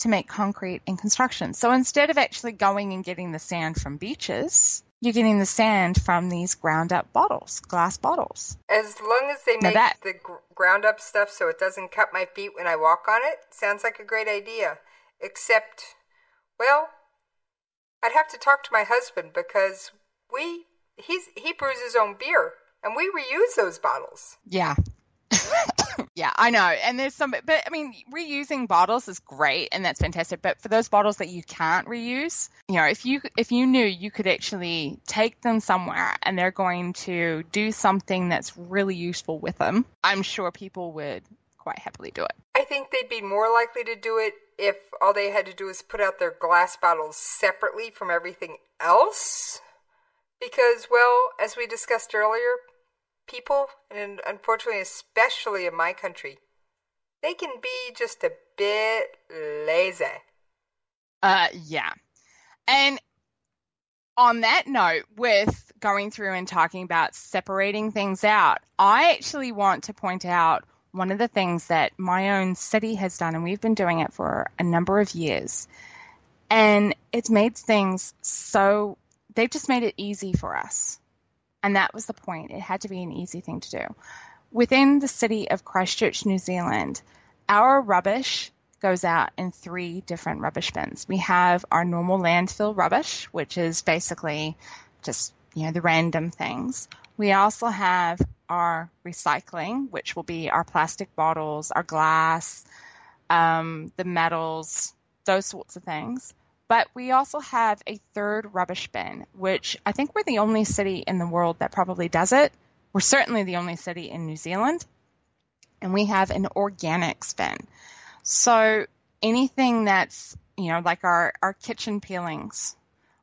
to make concrete in construction. So instead of actually going and getting the sand from beaches, you're getting the sand from these ground up bottles, glass bottles. As long as they make that, the ground up stuff so it doesn't cut my feet when I walk on it, sounds like a great idea. Except, well, I'd have to talk to my husband because we he's he brews his own beer and we reuse those bottles. Yeah. yeah, I know. And there's some, but I mean, reusing bottles is great and that's fantastic. But for those bottles that you can't reuse, you know, if you, if you knew you could actually take them somewhere and they're going to do something that's really useful with them, I'm sure people would quite happily do it. I think they'd be more likely to do it if all they had to do was put out their glass bottles separately from everything else. Because, well, as we discussed earlier, people, and unfortunately, especially in my country, they can be just a bit lazy. Uh, yeah. And on that note, with going through and talking about separating things out, I actually want to point out one of the things that my own city has done, and we've been doing it for a number of years. And it's made things so, they've just made it easy for us. And that was the point. It had to be an easy thing to do. Within the city of Christchurch, New Zealand, our rubbish goes out in three different rubbish bins. We have our normal landfill rubbish, which is basically just, you know, the random things. We also have our recycling, which will be our plastic bottles, our glass, um, the metals, those sorts of things. But we also have a third rubbish bin, which I think we're the only city in the world that probably does it. We're certainly the only city in New Zealand. And we have an organics bin. So anything that's, you know, like our, our kitchen peelings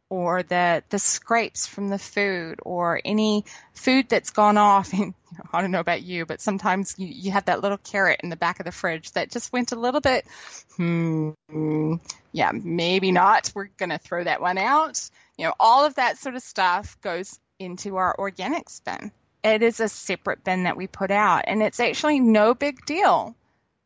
or the, the scrapes from the food or any food that's gone off. And, I don't know about you, but sometimes you, you have that little carrot in the back of the fridge that just went a little bit, hmm, yeah, maybe not. We're going to throw that one out. You know, all of that sort of stuff goes into our organics bin. It is a separate bin that we put out, and it's actually no big deal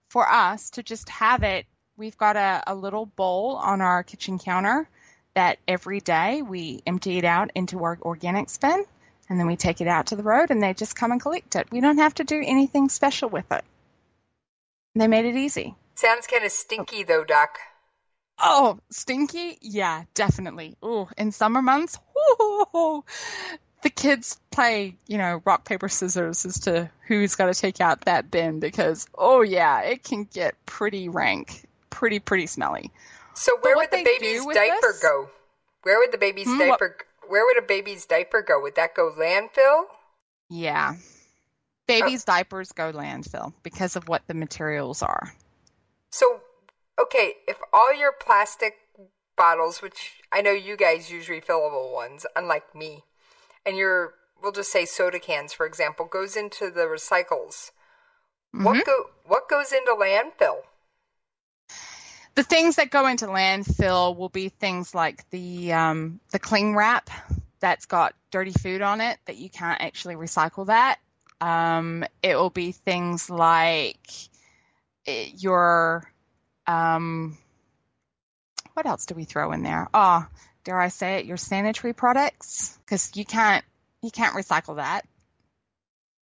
for us to just have it. We've got a, a little bowl on our kitchen counter that every day we empty it out into our organics bin and then we take it out to the road and they just come and collect it. We don't have to do anything special with it. They made it easy. Sounds kind of stinky though, Doc. Oh, stinky? Yeah, definitely. Oh, in summer months, the kids play, you know, rock, paper, scissors as to who's got to take out that bin because, oh, yeah, it can get pretty rank, pretty, pretty smelly. So where would the baby's diaper this? go? Where would the baby's hmm, diaper? What? Where would a baby's diaper go? Would that go landfill? Yeah, babies' oh. diapers go landfill because of what the materials are. So, okay, if all your plastic bottles, which I know you guys use refillable ones, unlike me, and your we'll just say soda cans, for example, goes into the recycles. Mm-hmm. What go what goes into landfill? The things that go into landfill will be things like the um, the cling wrap that's got dirty food on it that you can't actually recycle that. Um, it will be things like eh, your um, what else do we throw in there? Oh, dare I say it? Your sanitary products because you can't you can't recycle that.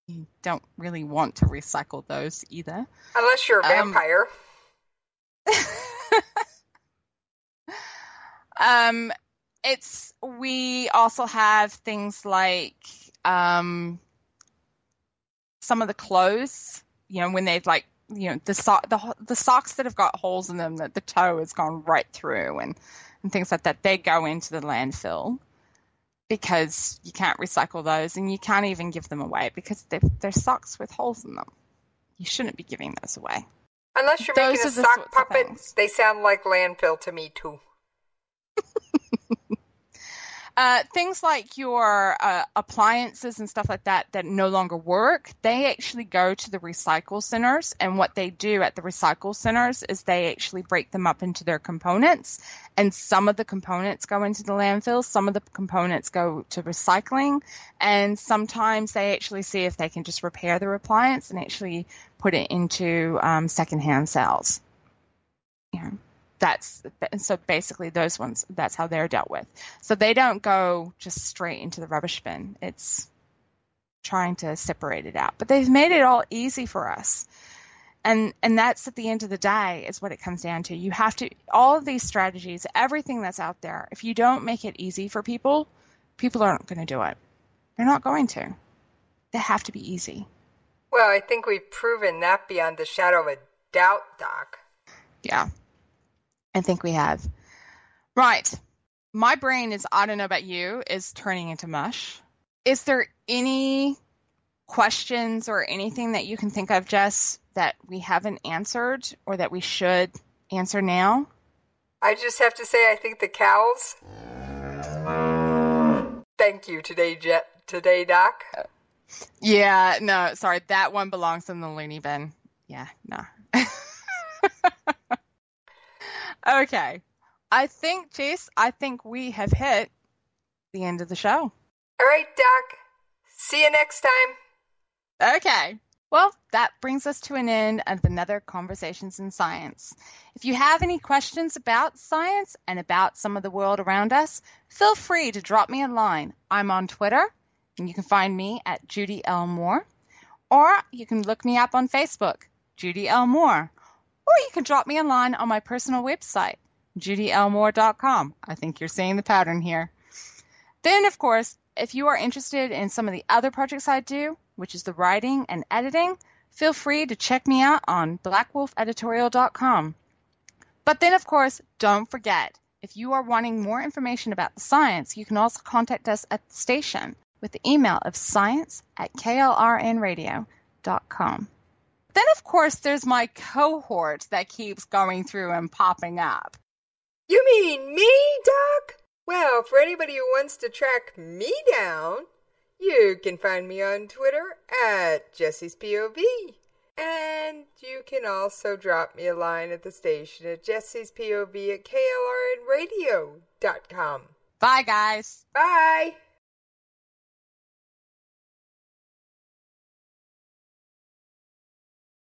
You don't really want to recycle those either, unless you're a um, vampire. Um, it's we also have things like um, some of the clothes. You know, when they've like you know the so- the the socks that have got holes in them that the toe has gone right through and and things like that. They go into the landfill because you can't recycle those and you can't even give them away because they're, they're socks with holes in them. You shouldn't be giving those away. Unless you're those making a sock puppet, they sound like landfill to me too. Uh, things like your uh, appliances and stuff like that that no longer work, they actually go to the recycle centers. And what they do at the recycle centers is they actually break them up into their components. And some of the components go into the landfill, some of the components go to recycling. And sometimes they actually see if they can just repair their appliance and actually put it into um, secondhand sales. That's so basically those ones that's how they're dealt with so they don't go just straight into the rubbish bin it's trying to separate it out but they've made it all easy for us And and that's at the end of the day is what it comes down to. You have to all of these strategies, everything that's out there. If you don't make it easy for people, people aren't going to do it. They're not going to. They have to be easy. Well, I think we've proven that beyond the shadow of a doubt, Doc. Yeah. I think we have. Right. My brain is, I don't know about you, is turning into mush. Is there any questions or anything that you can think of, Jess, that we haven't answered or that we should answer now? I just have to say, I think the cows. Thank you today, Jet. Today, Doc. Yeah, no, sorry, that one belongs in the loony bin. Yeah, no. okay. I think, Jess, I think we have hit the end of the show. All right, Doc. See you next time. Okay. Well, that brings us to an end of another Conversations in Science. If you have any questions about science and about some of the world around us, feel free to drop me a line. I'm on Twitter, and you can find me at Judy L. Moore, or you can look me up on Facebook, Judy L. Moore, or you can drop me a line on my personal website, judylmoore.com. I think you're seeing the pattern here. Then, of course, if you are interested in some of the other projects I do, which is the writing and editing, feel free to check me out on blackwolfeditorial.com. But then, of course, don't forget if you are wanting more information about the science, you can also contact us at the station with the email of science at klrnradio.com. Then, of course, there's my cohort that keeps going through and popping up. You mean me, Doc? Well, for anybody who wants to track me down, you can find me on Twitter at Jessie's POV. And you can also drop me a line at the station at Jessie's POV at KLRNradio.com. Bye, guys. Bye.